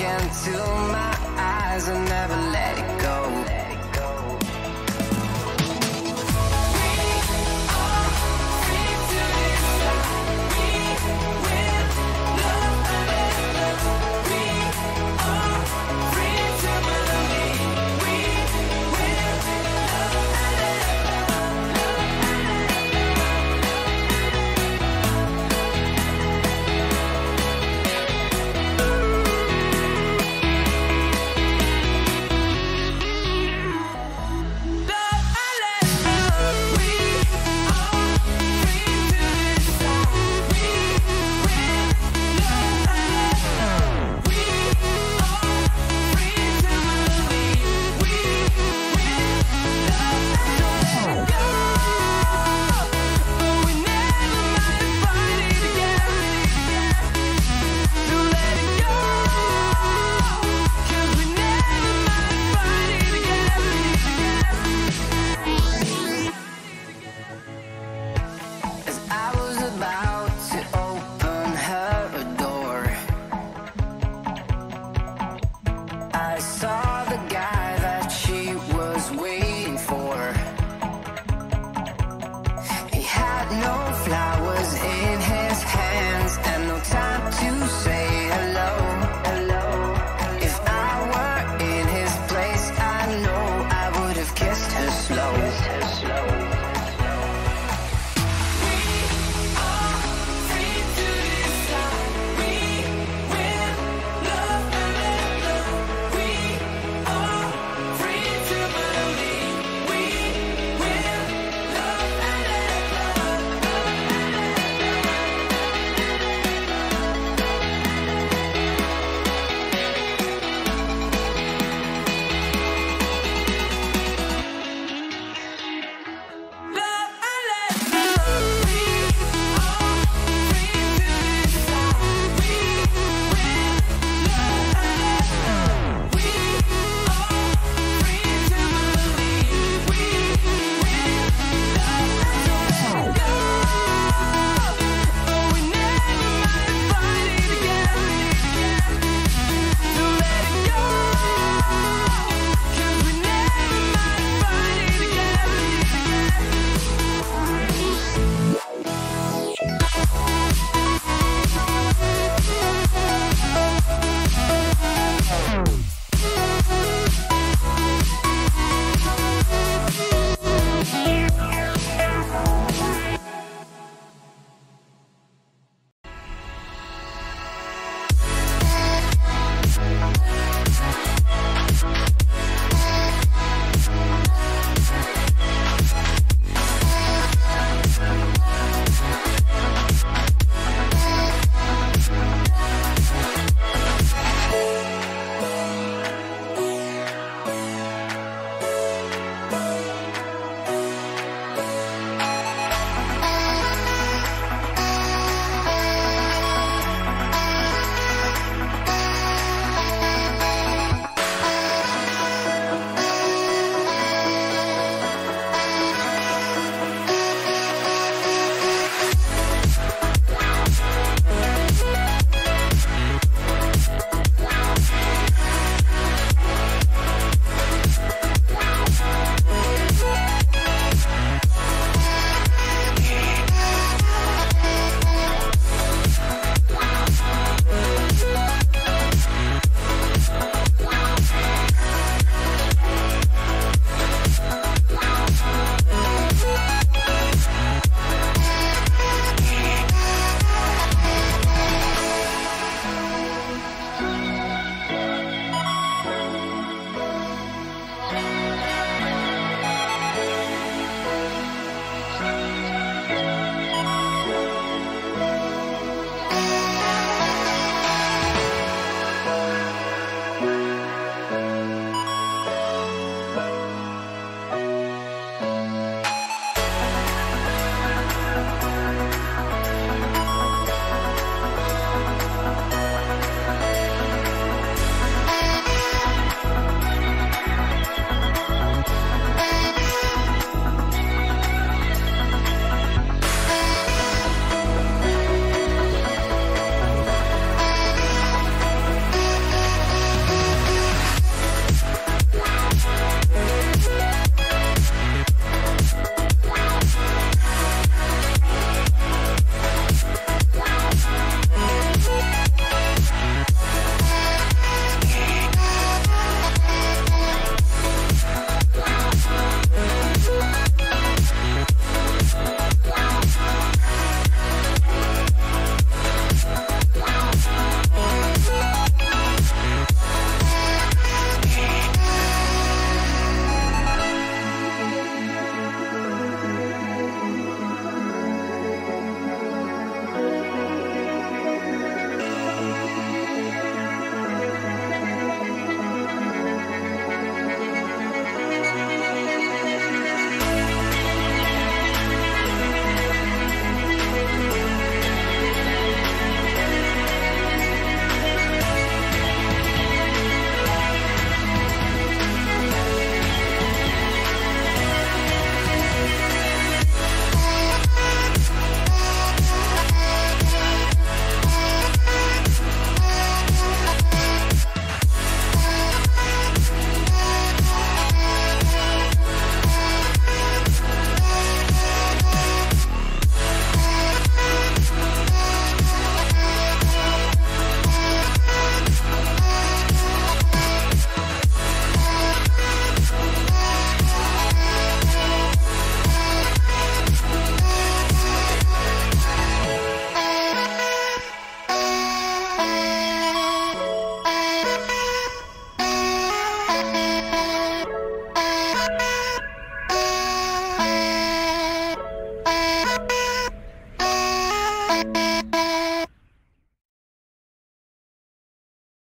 look into my eyes and never let it go. in his hands and no time